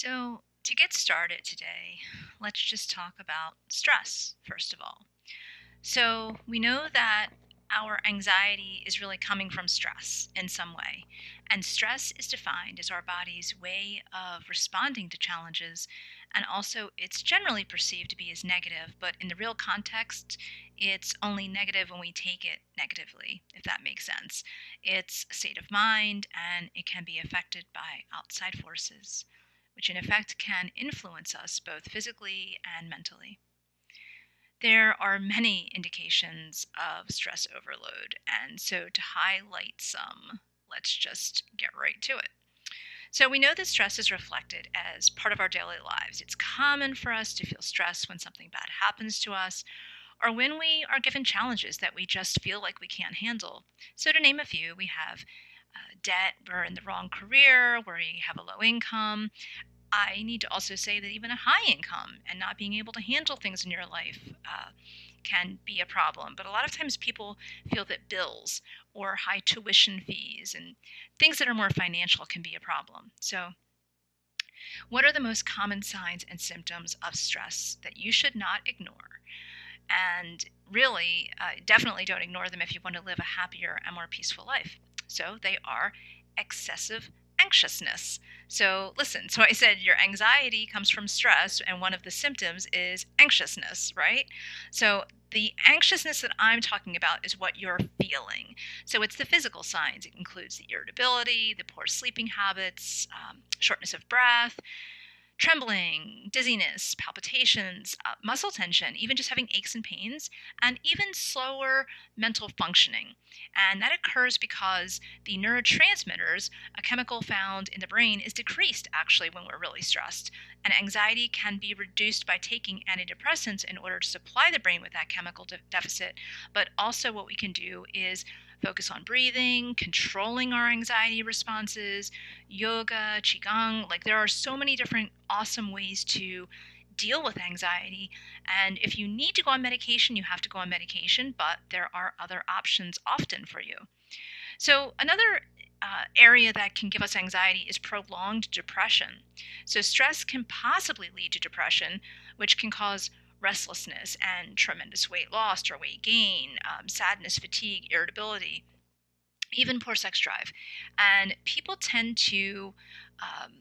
So, to get started today, let's just talk about stress, first of all. So, we know that our anxiety is really coming from stress in some way. And stress is defined as our body's way of responding to challenges. And also, it's generally perceived to be as negative, but in the real context, it's only negative when we take it negatively, if that makes sense. It's a state of mind, and it can be affected by outside forces, which in effect can influence us both physically and mentally. There are many indications of stress overload, and so to highlight some, let's just get right to it. So, we know that stress is reflected as part of our daily lives. It's common for us to feel stress when something bad happens to us or when we are given challenges that we just feel like we can't handle. So, to name a few, we have debt, we're in the wrong career, where we have a low income, I need to also say that even a high income and not being able to handle things in your life uh, can be a problem. But a lot of times people feel that bills or high tuition fees and things that are more financial can be a problem. So, what are the most common signs and symptoms of stress that you should not ignore? And really, uh, definitely don't ignore them if you want to live a happier and more peaceful life. So, they are excessive anxiousness. So, listen, so I said your anxiety comes from stress, and one of the symptoms is anxiousness, right? So, the anxiousness that I'm talking about is what you're feeling. So, it's the physical signs. It includes the irritability, the poor sleeping habits, um, shortness of breath, trembling, dizziness, palpitations, uh, muscle tension, even just having aches and pains, and even slower mental functioning. And that occurs because the neurotransmitters, a chemical found in the brain, is decreased actually when we're really stressed. And anxiety can be reduced by taking antidepressants in order to supply the brain with that chemical de- deficit. But also, what we can do is focus on breathing, controlling our anxiety responses, yoga, qigong. Like there are so many different awesome ways to deal with anxiety. And if you need to go on medication, you have to go on medication, but there are other options often for you. So, another uh, area that can give us anxiety is prolonged depression. So, stress can possibly lead to depression, which can cause restlessness and tremendous weight loss or weight gain, um, sadness, fatigue, irritability, even poor sex drive. And people tend to um,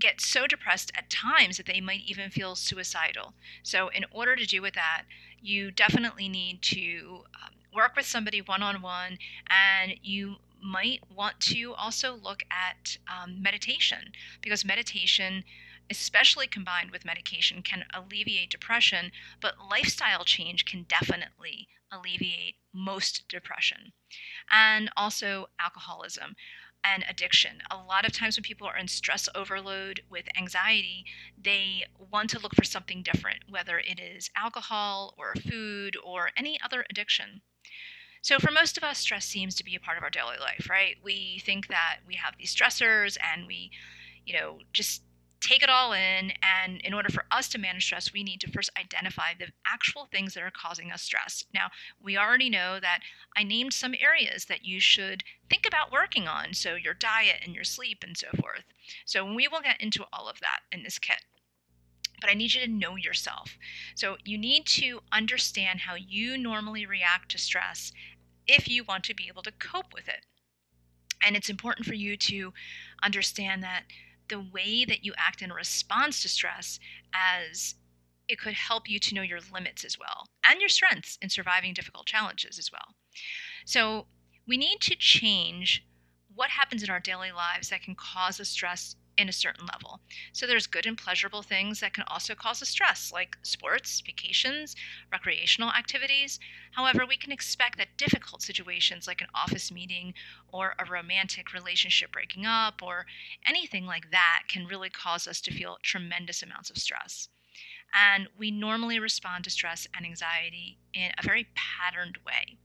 get so depressed at times that they might even feel suicidal. So, in order to deal with that, you definitely need to um, work with somebody one on one, and you might want to also look at um, meditation because meditation especially combined with medication, can alleviate depression, but lifestyle change can definitely alleviate most depression. And also alcoholism and addiction. A lot of times when people are in stress overload with anxiety, they want to look for something different, whether it is alcohol or food or any other addiction. So, for most of us, stress seems to be a part of our daily life, right? We think that we have these stressors and we, you know, just take it all in. And in order for us to manage stress, we need to first identify the actual things that are causing us stress. Now, we already know that I named some areas that you should think about working on. So, your diet and your sleep and so forth. So, we will get into all of that in this kit but I need you to know yourself. So you need to understand how you normally react to stress if you want to be able to cope with it. And it's important for you to understand that the way that you act in response to stress as it could help you to know your limits as well and your strengths in surviving difficult challenges as well. So, we need to change what happens in our daily lives that can cause us stress in a certain level. So there's good and pleasurable things that can also cause us stress, like sports, vacations, recreational activities. However, we can expect that difficult situations like an office meeting or a romantic relationship breaking up or anything like that can really cause us to feel tremendous amounts of stress. And we normally respond to stress and anxiety in a very patterned way.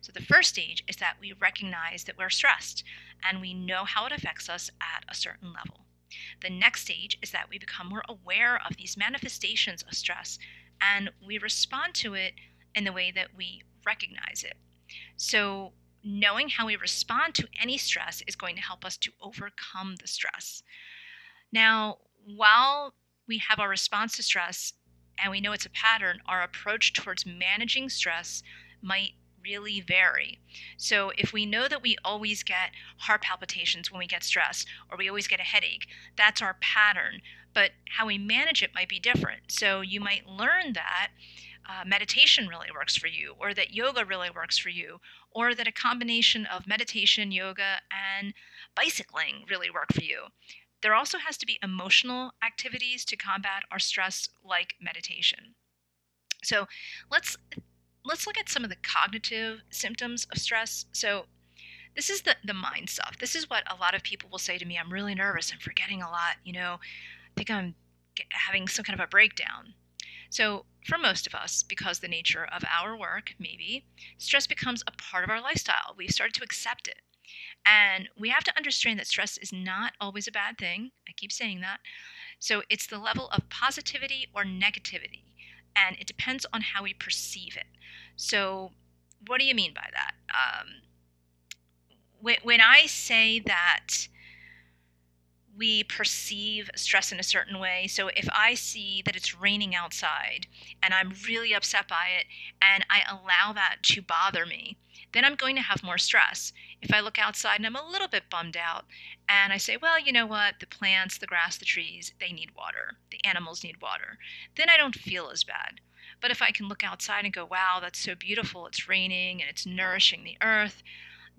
So, the first stage is that we recognize that we're stressed and we know how it affects us at a certain level. The next stage is that we become more aware of these manifestations of stress and we respond to it in the way that we recognize it. So, knowing how we respond to any stress is going to help us to overcome the stress. Now, while we have our response to stress and we know it's a pattern, our approach towards managing stress might really vary. So, if we know that we always get heart palpitations when we get stressed, or we always get a headache, that's our pattern. But how we manage it might be different. So, you might learn that uh, meditation really works for you, or that yoga really works for you, or that a combination of meditation, yoga, and bicycling really work for you. There also has to be emotional activities to combat our stress, like meditation. So let's let's look at some of the cognitive symptoms of stress. So this is the the mind stuff. This is what a lot of people will say to me. I'm really nervous. I'm forgetting a lot. You know, I think I'm having some kind of a breakdown. So for most of us, because the nature of our work, maybe stress becomes a part of our lifestyle. We've started to accept it. And we have to understand that stress is not always a bad thing. I keep saying that. So it's the level of positivity or negativity, and it depends on how we perceive it. So, what do you mean by that? Um, when, when I say that we perceive stress in a certain way. So if I see that it's raining outside and I'm really upset by it and I allow that to bother me, then I'm going to have more stress. If I look outside and I'm a little bit bummed out and I say, well, you know what, the plants, the grass, the trees, they need water, the animals need water, then I don't feel as bad. But if I can look outside and go, wow, that's so beautiful, it's raining and it's nourishing the earth,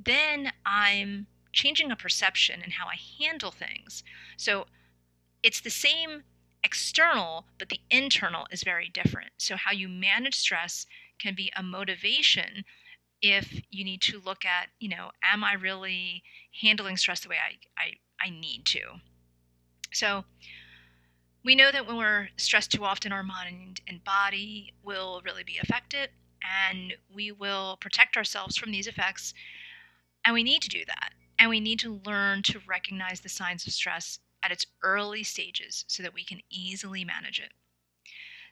then I'm changing a perception and how I handle things. So it's the same external, but the internal is very different. So, how you manage stress can be a motivation if you need to look at, you know, am I really handling stress the way I, I, I need to? So, we know that when we're stressed too often, our mind and body will really be affected, and we will protect ourselves from these effects. And we need to do that. And we need to learn to recognize the signs of stress at its early stages so that we can easily manage it.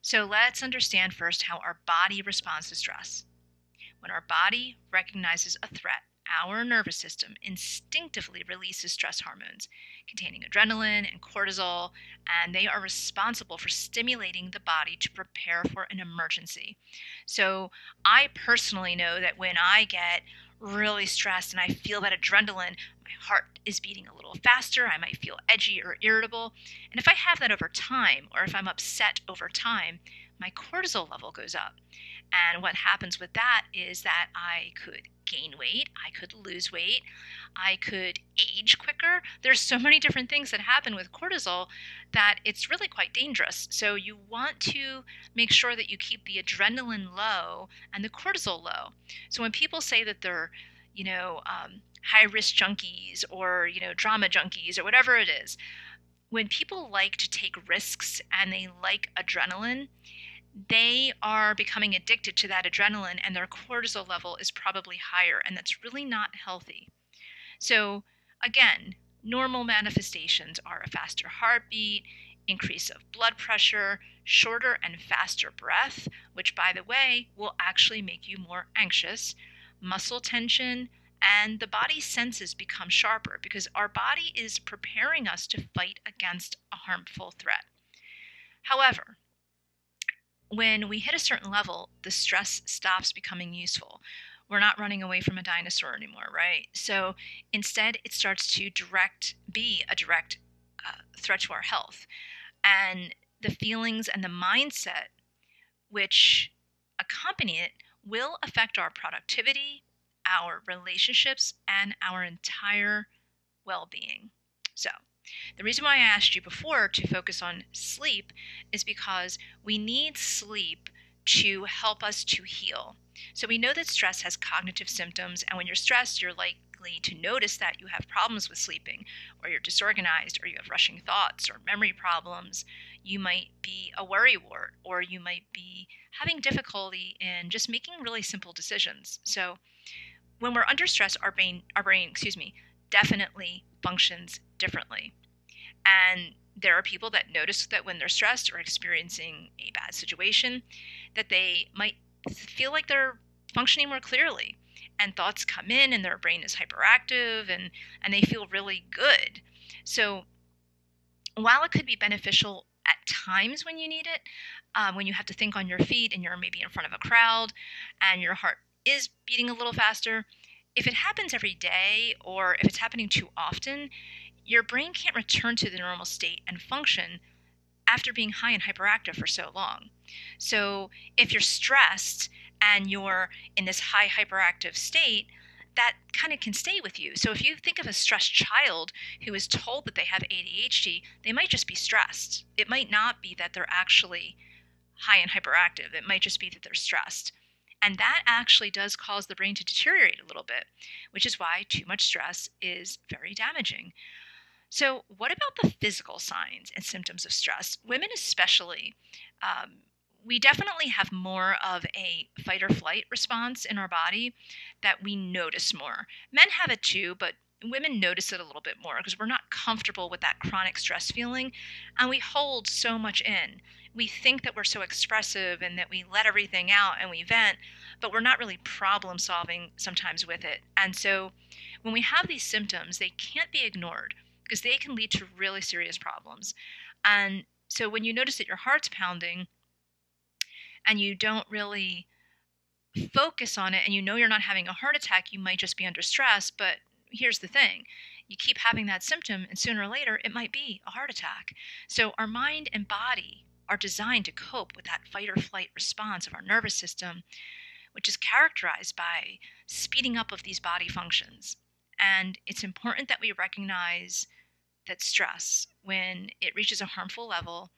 So let's understand first how our body responds to stress. When our body recognizes a threat, our nervous system instinctively releases stress hormones containing adrenaline and cortisol, and they are responsible for stimulating the body to prepare for an emergency. So, I personally know that when I get really stressed and I feel that adrenaline, my heart is beating a little faster. I might feel edgy or irritable. And if I have that over time, or if I'm upset over time, my cortisol level goes up. And what happens with that is that I could gain weight, I could lose weight, I could age quicker. There's so many different things that happen with cortisol that it's really quite dangerous. So you want to make sure that you keep the adrenaline low and the cortisol low. So when people say that they're, you know, um, high risk junkies or you know drama junkies or whatever it is, when people like to take risks and they like adrenaline, they are becoming addicted to that adrenaline and their cortisol level is probably higher, and that's really not healthy. So, again, normal manifestations are a faster heartbeat, increase of blood pressure, shorter and faster breath, which, by the way, will actually make you more anxious, muscle tension, and the body's senses become sharper because our body is preparing us to fight against a harmful threat. However, when we hit a certain level, the stress stops becoming useful. We're not running away from a dinosaur anymore, right? So instead, it starts to direct be a direct uh, threat to our health, and the feelings and the mindset which accompany it will affect our productivity, our relationships, and our entire well-being. So, the reason why I asked you before to focus on sleep is because we need sleep to help us to heal. So we know that stress has cognitive symptoms, and when you're stressed, you're likely to notice that you have problems with sleeping, or you're disorganized, or you have rushing thoughts, or memory problems. You might be a worrywart, or you might be having difficulty in just making really simple decisions. So when we're under stress, our brain, our brain, excuse me, definitely functions differently. And there are people that notice that when they're stressed or experiencing a bad situation, that they might feel like they're functioning more clearly and thoughts come in and their brain is hyperactive and and they feel really good. So while it could be beneficial at times when you need it, um, when you have to think on your feet and you're maybe in front of a crowd and your heart is beating a little faster, if it happens every day or if it's happening too often, your brain can't return to the normal state and function after being high and hyperactive for so long. So if you're stressed and you're in this high hyperactive state, that kind of can stay with you. So if you think of a stressed child who is told that they have ADHD, they might just be stressed. It might not be that they're actually high and hyperactive. It might just be that they're stressed. And that actually does cause the brain to deteriorate a little bit, which is why too much stress is very damaging. So, what about the physical signs and symptoms of stress? Women, especially, um, we definitely have more of a fight or flight response in our body that we notice more. Men have it too, but women notice it a little bit more because we're not comfortable with that chronic stress feeling and we hold so much in. We think that we're so expressive and that we let everything out and we vent, but we're not really problem solving sometimes with it. And so when we have these symptoms, they can't be ignored because they can lead to really serious problems. And so when you notice that your heart's pounding, and you don't really focus on it and you know you're not having a heart attack, you might just be under stress. But here's the thing you keep having that symptom, and sooner or later, it might be a heart attack. So, our mind and body are designed to cope with that fight or flight response of our nervous system, which is characterized by speeding up of these body functions. And it's important that we recognize that stress, when it reaches a harmful level,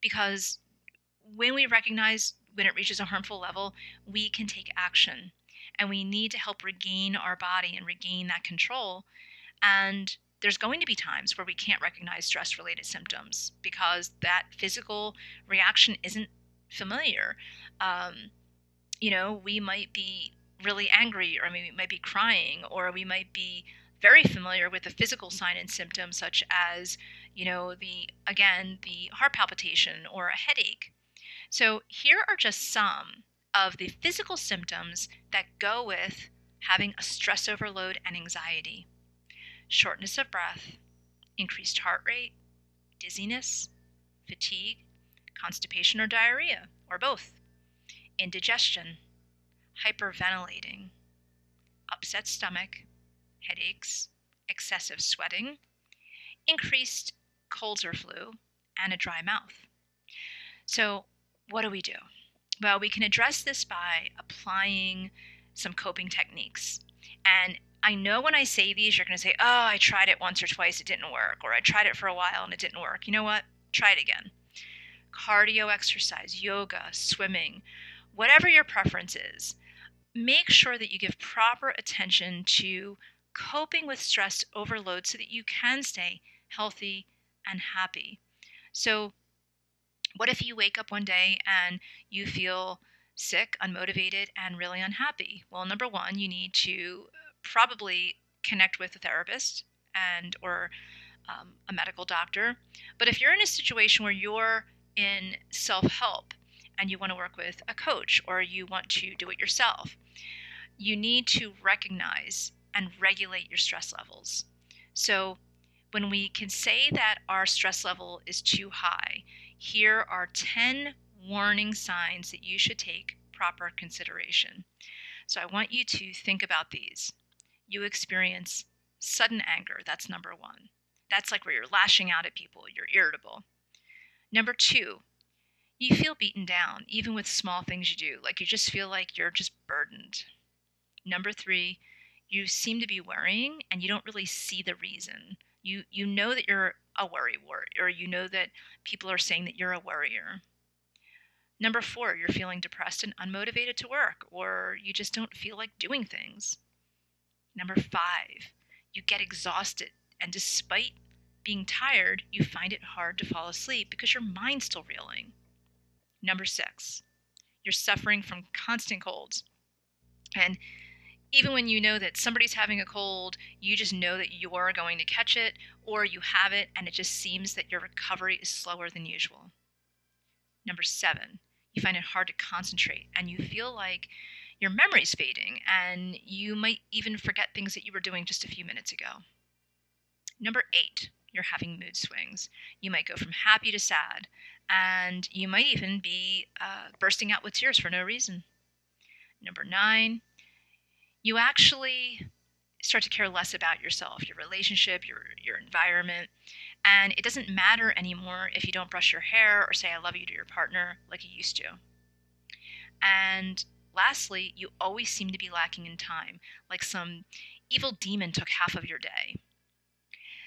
because when we recognize when it reaches a harmful level, we can take action. And we need to help regain our body and regain that control. And there's going to be times where we can't recognize stress related symptoms because that physical reaction isn't familiar. Um, you know, we might be really angry, or we might be crying, or we might be very familiar with the physical sign and symptoms, such as, you know, the again, the heart palpitation or a headache. So, here are just some of the physical symptoms that go with having a stress overload and anxiety shortness of breath, increased heart rate, dizziness, fatigue, constipation or diarrhea, or both, indigestion, hyperventilating, upset stomach, headaches, excessive sweating, increased colds or flu, and a dry mouth. So, what do we do? Well, we can address this by applying some coping techniques. And I know when I say these, you're going to say, oh, I tried it once or twice, it didn't work, or I tried it for a while and it didn't work. You know what? Try it again. Cardio exercise, yoga, swimming, whatever your preference is, make sure that you give proper attention to coping with stress overload so that you can stay healthy and happy. So, what if you wake up one day and you feel sick, unmotivated, and really unhappy? Well, number one, you need to probably connect with a therapist and or um, a medical doctor. But if you're in a situation where you're in self-help and you want to work with a coach or you want to do it yourself, you need to recognize and regulate your stress levels. So when we can say that our stress level is too high, here are 10 warning signs that you should take proper consideration. So I want you to think about these. You experience sudden anger, that's number one. That's like where you're lashing out at people, you're irritable. Number two, you feel beaten down, even with small things you do, like you just feel like you're just burdened. Number three, you seem to be worrying and you don't really see the reason. You you know that you're a worry wart, or you know that people are saying that you're a worrier. Number four, you're feeling depressed and unmotivated to work, or you just don't feel like doing things. Number five, you get exhausted, and despite being tired, you find it hard to fall asleep because your mind's still reeling. Number six, you're suffering from constant colds. And even when you know that somebody's having a cold, you just know that you're going to catch it, or you have it and it just seems that your recovery is slower than usual. Number seven, you find it hard to concentrate and you feel like your memory's fading and you might even forget things that you were doing just a few minutes ago. Number eight, you're having mood swings. You might go from happy to sad, and you might even be uh, bursting out with tears for no reason. Number nine, you actually start to care less about yourself, your relationship, your, your environment. And it doesn't matter anymore if you don't brush your hair or say I love you to your partner like you used to. And lastly, you always seem to be lacking in time, like some evil demon took half of your day.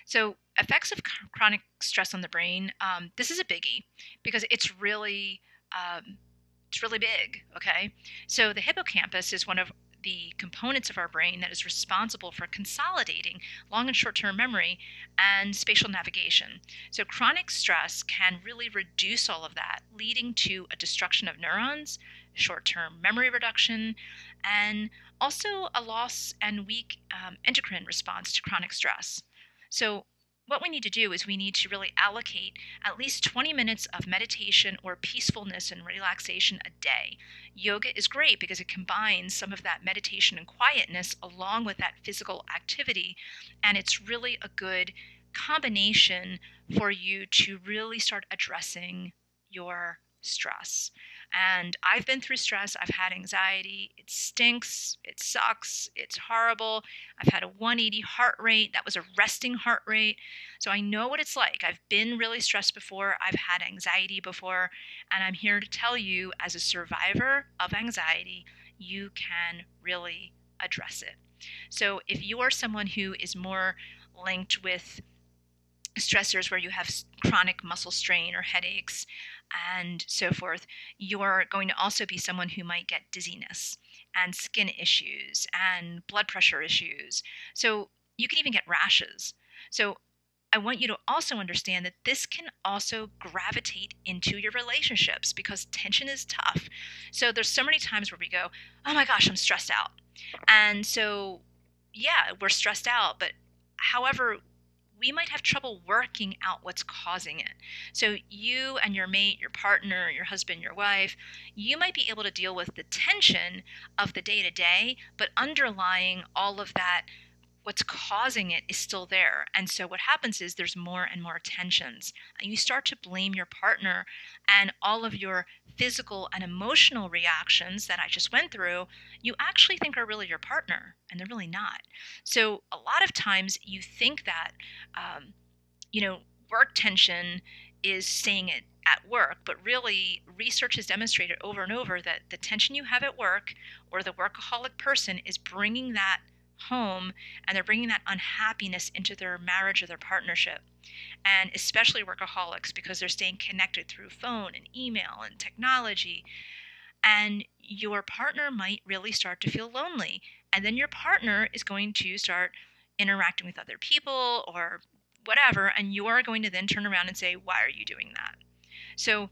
So, effects of chronic stress on the brain. Um, this is a biggie because it's really um, it's really big. Okay, so the hippocampus is one of the components of our brain that is responsible for consolidating long and short term memory and spatial navigation. So, chronic stress can really reduce all of that, leading to a destruction of neurons, short term memory reduction, and also a loss and weak um, endocrine response to chronic stress. So, what we need to do is we need to really allocate at least 20 minutes of meditation or peacefulness and relaxation a day. Yoga is great because it combines some of that meditation and quietness along with that physical activity, and it's really a good combination for you to really start addressing your stress. And I've been through stress. I've had anxiety. It stinks. It sucks. It's horrible. I've had a 180 heart rate. That was a resting heart rate. So I know what it's like. I've been really stressed before. I've had anxiety before. And I'm here to tell you, as a survivor of anxiety, you can really address it. So if you are someone who is more linked with stressors where you have chronic muscle strain or headaches, and so forth, you're going to also be someone who might get dizziness and skin issues and blood pressure issues. So you can even get rashes. So I want you to also understand that this can also gravitate into your relationships because tension is tough. So there's so many times where we go, "Oh my gosh, I'm stressed out." And so yeah, we're stressed out, but however, we might have trouble working out what's causing it. So, you and your mate, your partner, your husband, your wife, you might be able to deal with the tension of the day to day, but underlying all of that what's causing it is still there. And so what happens is there's more and more tensions. And you start to blame your partner and all of your physical and emotional reactions that I just went through, you actually think are really your partner, and they're really not. So a lot of times you think that, um, you know, work tension is staying at work, but really research has demonstrated over and over that the tension you have at work or the workaholic person is bringing that home and they're bringing that unhappiness into their marriage or their partnership. And especially workaholics because they're staying connected through phone and email and technology. And your partner might really start to feel lonely. And then your partner is going to start interacting with other people or whatever. And you're going to then turn around and say, Why are you doing that? So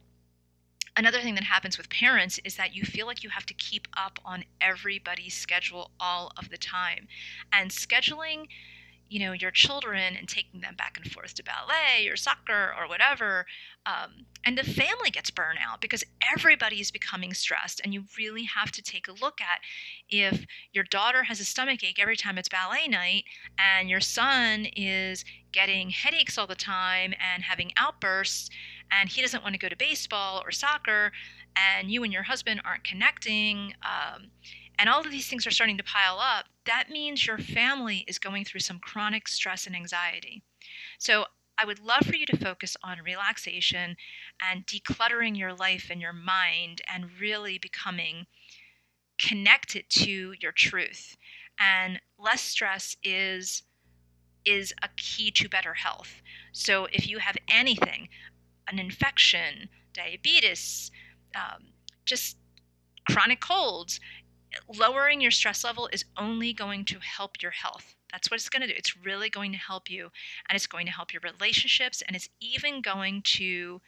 Another thing that happens with parents is that you feel like you have to keep up on everybody's schedule all of the time. And scheduling, you know, your children and taking them back and forth to ballet or soccer or whatever, um, and the family gets burnt out because everybody's becoming stressed. And you really have to take a look at if your daughter has a stomach ache every time it's ballet night, and your son is getting headaches all the time and having outbursts and he doesn't want to go to baseball or soccer, and you and your husband aren't connecting, um, and all of these things are starting to pile up, that means your family is going through some chronic stress and anxiety. So I would love for you to focus on relaxation and decluttering your life and your mind and really becoming connected to your truth. And less stress is is a key to better health. So if you have anything, an infection, diabetes, um, just chronic colds, lowering your stress level is only going to help your health. That's what it's going to do. It's really going to help you, and it's going to help your relationships, and it's even going to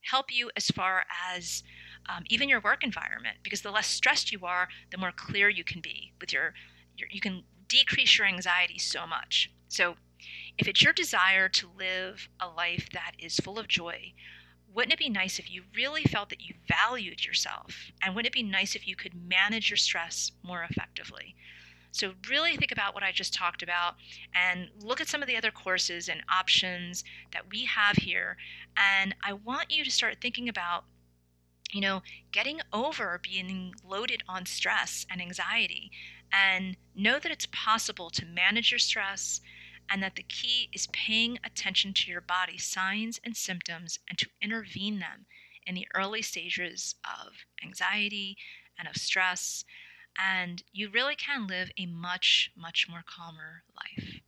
help you as far as um, even your work environment. Because the less stressed you are, the more clear you can be with your, your you can decrease your anxiety so much. So if it's your desire to live a life that is full of joy, wouldn't it be nice if you really felt that you valued yourself? And wouldn't it be nice if you could manage your stress more effectively? So, really think about what I just talked about and look at some of the other courses and options that we have here. And I want you to start thinking about, you know, getting over being loaded on stress and anxiety and know that it's possible to manage your stress and that the key is paying attention to your body signs and symptoms and to intervene them in the early stages of anxiety and of stress. And you really can live a much, much more calmer life.